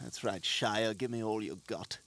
That's right, Shire. Give me all you've got.